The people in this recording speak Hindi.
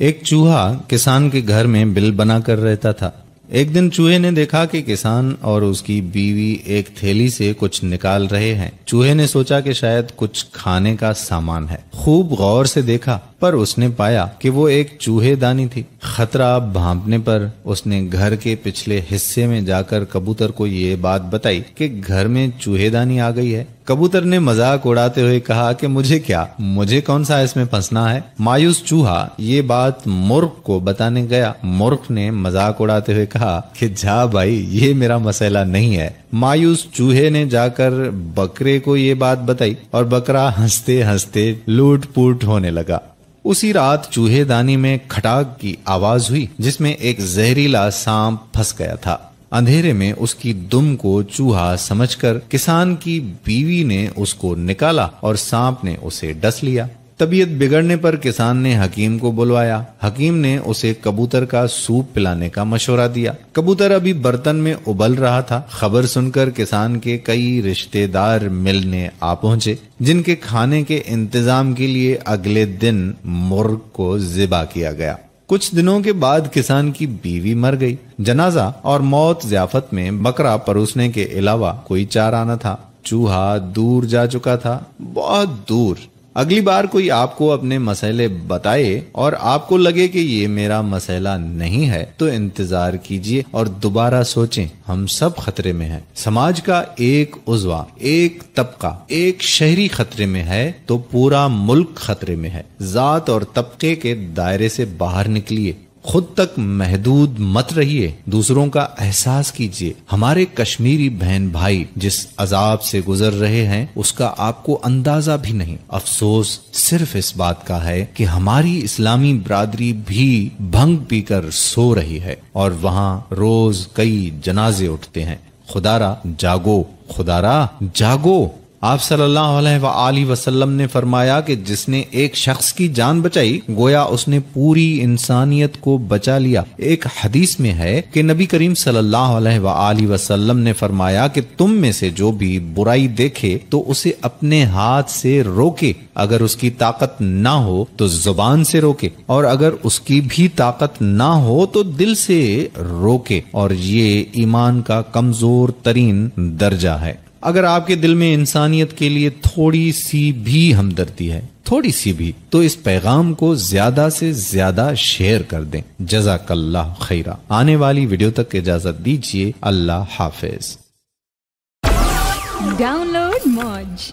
एक चूहा किसान के घर में बिल बना कर रहता था। एक दिन चूहे ने देखा कि किसान और उसकी बीवी एक थैली से कुछ निकाल रहे हैं। चूहे ने सोचा कि शायद कुछ खाने का सामान है। खूब गौर से देखा, पर उसने पाया कि वो एक चूहेदानी थी। खतरा भांपने पर उसने घर के पिछले हिस्से में जाकर कबूतर को ये बात बताई कि घर में चूहेदानी आ गई है। कबूतर ने मज़ाक उड़ाते हुए कहा कि मुझे क्या? मुझे कौन सा इसमें फंसना है? मायूस चूहा, ये बात मूर्ख को बताने गया। मूर्ख ने मज़ाक उड़ाते हुए कहा कि जा भाई, ये मेरा मसला नहीं है। मायूस चूहे ने जाकर बकरे को ये बात बताई और बकरा हँसते हँसते लूट पूट होने लगा। उसी रात चूहेदानी में खटाक की आवाज़ हुई, जिसमें एक जहरीला सांप फंस गया था। अंधेरे में उसकी दुम को चूहा समझकर किसान की बीवी ने उसको निकाला और सांप ने उसे डस लिया। तबीयत बिगड़ने पर किसान ने हकीम को बुलवाया। हकीम ने उसे कबूतर का सूप पिलाने का मशवरा दिया। कबूतर अभी बर्तन में उबल रहा था। खबर सुनकर किसान के कई रिश्तेदार मिलने आ पहुँचे, जिनके खाने के इंतज़ाम के लिए अगले दिन मुर्ग को जिबा किया गया। कुछ दिनों के बाद किसान की बीवी मर गई। जनाजा और मौत जियाफत में बकरा परोसने के अलावा कोई चारा न था। चूहा दूर जा चुका था। बहुत दूर। अगली बार कोई आपको अपने मसले बताए और आपको लगे कि ये मेरा मसला नहीं है तो इंतज़ार कीजिए और दोबारा सोचें, हम सब खतरे में हैं। समाज का एक उजवा, एक तबका, एक शहरी खतरे में है तो पूरा मुल्क खतरे में है। जात और तबके के दायरे से बाहर निकलिए। खुद तक महदूद मत रहिए, दूसरों का एहसास कीजिए। हमारे कश्मीरी बहन भाई जिस अजाब से गुजर रहे हैं, उसका आपको अंदाज़ा भी नहीं। अफसोस सिर्फ़ इस बात का है कि हमारी इस्लामी बरादरी भी भंग पीकर सो रही है और वहाँ रोज कई जनाजे उठते हैं। खुदारा, जागो। खुदारा, जागो। आप सल्लल्लाहु अलैहि वसल्लम ने फरमाया कि जिसने एक शख्स की जान बचाई, गोया उसने पूरी इंसानियत को बचा लिया। एक हदीस में है कि नबी करीम सल्लल्लाहु अलैहि वसल्लम ने फरमाया कि तुम में से जो भी बुराई देखे तो उसे अपने हाथ से रोके। अगर उसकी ताकत ना हो तो ज़ुबान से रोके। और अगर उसकी भी ताकत ना हो तो दिल से रोके। और ये ईमान का कमज़ोर तरीन दर्जा है। अगर आपके दिल में इंसानियत के लिए थोड़ी सी भी हमदर्दी है, थोड़ी सी भी तो इस पैगाम को ज़्यादा से ज़्यादा शेयर कर दें। जजाकल्ला खैरा। आने वाली वीडियो तक इजाज़त दीजिए। अल्लाह हाफिज। डाउनलोड मौज